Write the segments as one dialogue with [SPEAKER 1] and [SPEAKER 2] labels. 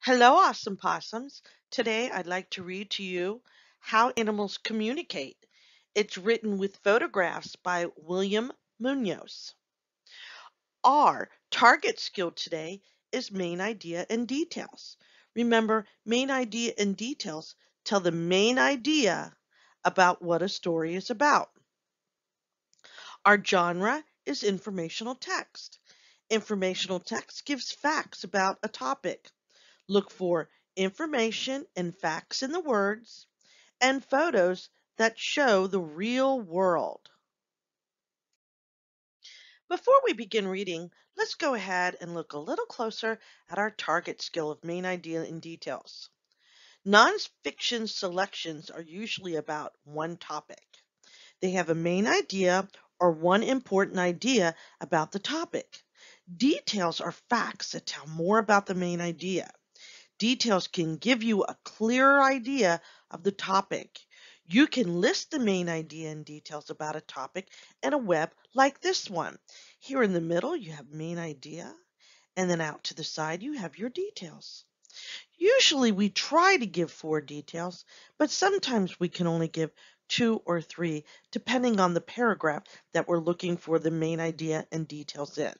[SPEAKER 1] Hello, awesome possums. Today I'd like to read to you How Animals Communicate. It's written with photographs by William Munoz. Our target skill today is main idea and details. Remember, main idea and details tell the main idea about what a story is about. Our genre is informational text. Informational text gives facts about a topic. Look for information and facts in the words and photos that show the real world. Before we begin reading, let's go ahead and look a little closer at our target skill of main idea and details. Nonfiction selections are usually about one topic. They have a main idea or one important idea about the topic. Details are facts that tell more about the main idea. Details can give you a clearer idea of the topic. You can list the main idea and details about a topic in a web like this one. Here in the middle, you have main idea, and then out to the side, you have your details. Usually we try to give four details, but sometimes we can only give two or three, depending on the paragraph that we're looking for the main idea and details in.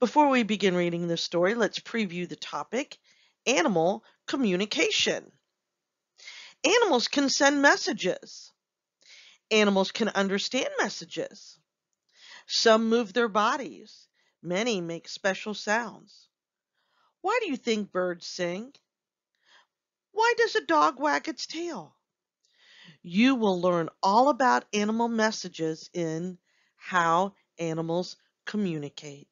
[SPEAKER 1] Before we begin reading the story, let's preview the topic animal communication. Animals can send messages. Animals can understand messages. Some move their bodies. Many make special sounds. Why do you think birds sing? Why does a dog wag its tail? You will learn all about animal messages in How Animals Communicate.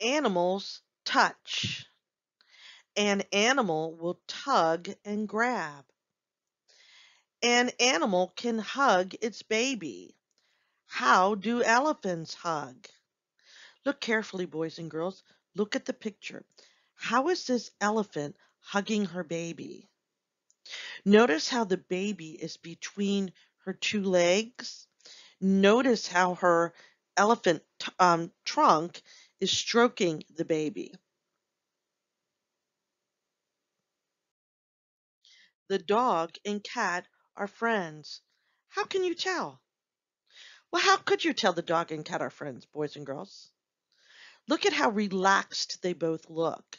[SPEAKER 1] Animals touch. An animal will tug and grab. An animal can hug its baby. How do elephants hug? Look carefully, boys and girls. Look at the picture. How is this elephant hugging her baby? Notice how the baby is between her two legs. Notice how her elephant um, trunk is stroking the baby. The dog and cat are friends. How can you tell? Well, how could you tell the dog and cat are friends, boys and girls? Look at how relaxed they both look.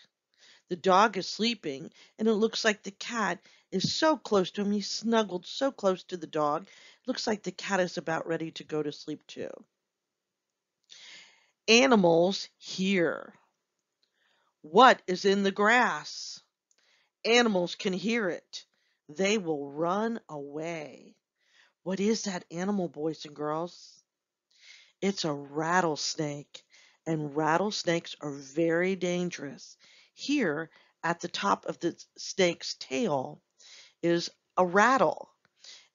[SPEAKER 1] The dog is sleeping, and it looks like the cat is so close to him. He's snuggled so close to the dog. It looks like the cat is about ready to go to sleep too. Animals hear. What is in the grass? Animals can hear it. They will run away. What is that animal, boys and girls? It's a rattlesnake, and rattlesnakes are very dangerous. Here, at the top of the snake's tail, is a rattle.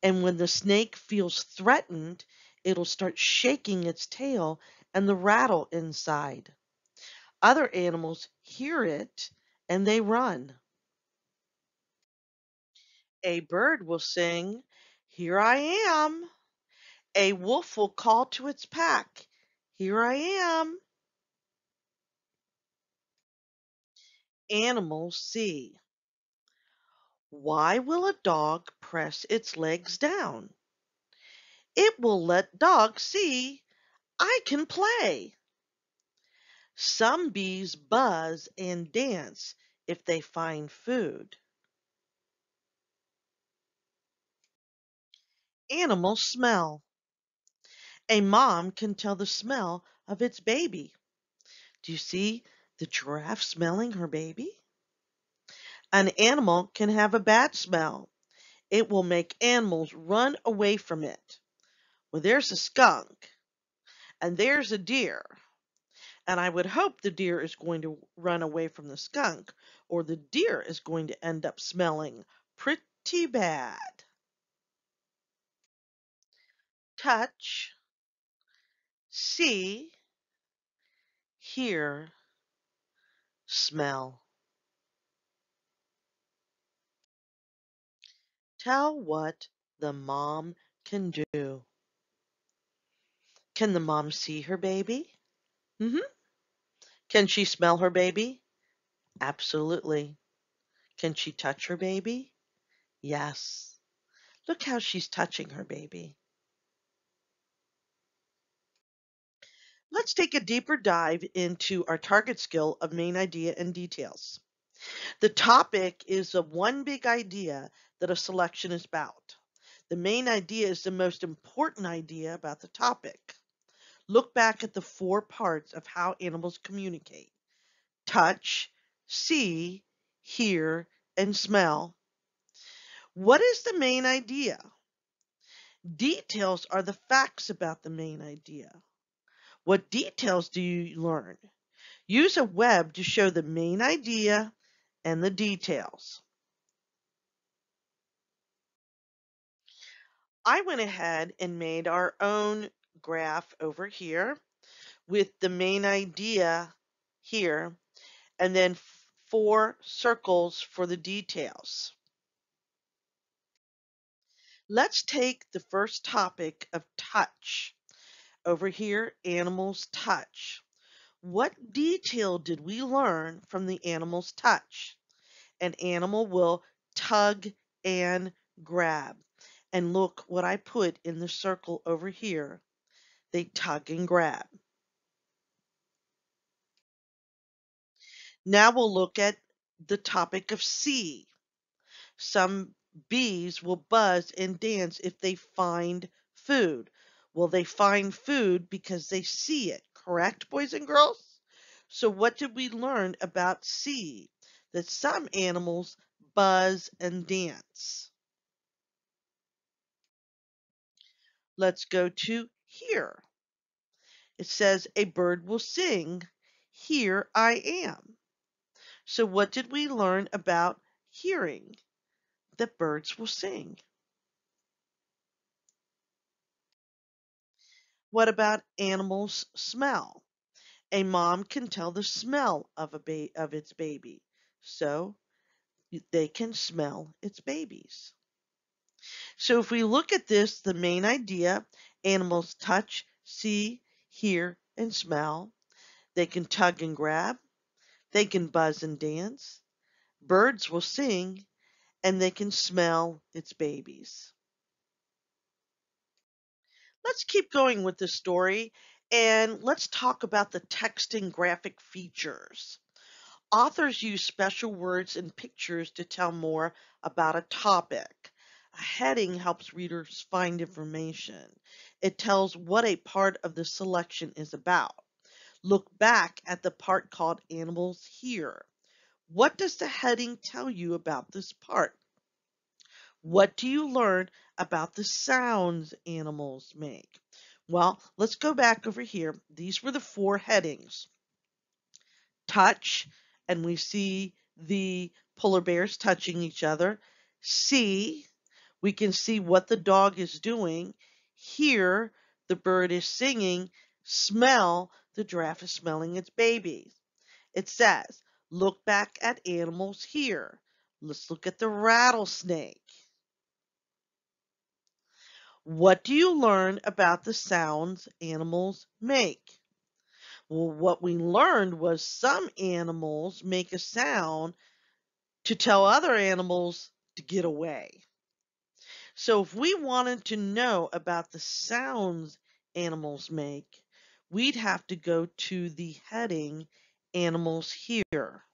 [SPEAKER 1] And when the snake feels threatened, it'll start shaking its tail and the rattle inside. Other animals hear it and they run. A bird will sing, Here I am. A wolf will call to its pack, Here I am. Animals see. Why will a dog press its legs down? It will let dogs see I can play. Some bees buzz and dance if they find food. Animals smell. A mom can tell the smell of its baby. Do you see the giraffe smelling her baby? An animal can have a bad smell. It will make animals run away from it. Well, there's a skunk and there's a deer. And I would hope the deer is going to run away from the skunk, or the deer is going to end up smelling pretty bad. Touch, see, hear, smell. Tell what the mom can do. Can the mom see her baby? Mm-hmm. Can she smell her baby? Absolutely. Can she touch her baby? Yes. Look how she's touching her baby. Let's take a deeper dive into our target skill of main idea and details. The topic is the one big idea that a selection is about. The main idea is the most important idea about the topic. Look back at the four parts of how animals communicate touch, see, hear, and smell. What is the main idea? Details are the facts about the main idea. What details do you learn? Use a web to show the main idea and the details. I went ahead and made our own graph over here with the main idea here and then four circles for the details. Let's take the first topic of touch. Over here, animals touch. What detail did we learn from the animal's touch? An animal will tug and grab. And look what I put in the circle over here. They tug and grab. Now we'll look at the topic of see. Some bees will buzz and dance if they find food. Well, they find food because they see it, correct, boys and girls? So what did we learn about see? That some animals buzz and dance. Let's go to here. It says a bird will sing, here I am. So what did we learn about hearing? That birds will sing. What about animals smell? A mom can tell the smell of a of its baby. So they can smell its babies. So if we look at this, the main idea, animals touch, see, hear, and smell. They can tug and grab. They can buzz and dance. Birds will sing, and they can smell its babies. Let's keep going with the story and let's talk about the text and graphic features. Authors use special words and pictures to tell more about a topic. A heading helps readers find information. It tells what a part of the selection is about. Look back at the part called Animals Hear. What does the heading tell you about this part? What do you learn about the sounds animals make? Well, let's go back over here. These were the four headings. Touch, and we see the polar bears touching each other. See, we can see what the dog is doing. Hear, the bird is singing. Smell, the giraffe is smelling its babies. It says, look back at animals hear. Let's look at the rattlesnake. What do you learn about the sounds animals make? Well, what we learned was some animals make a sound to tell other animals to get away. So if we wanted to know about the sounds animals make, we'd have to go to the heading Animals Hear.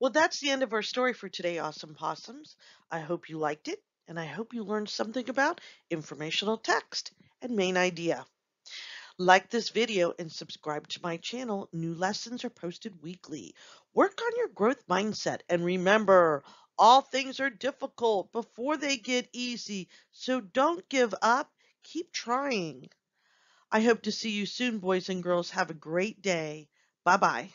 [SPEAKER 1] Well, that's the end of our story for today, Awesome Possums. I hope you liked it, and I hope you learned something about informational text and main idea. Like this video and subscribe to my channel. New lessons are posted weekly. Work on your growth mindset and remember, all things are difficult before they get easy, so don't give up. Keep trying. I hope to see you soon, boys and girls. Have a great day. Bye bye.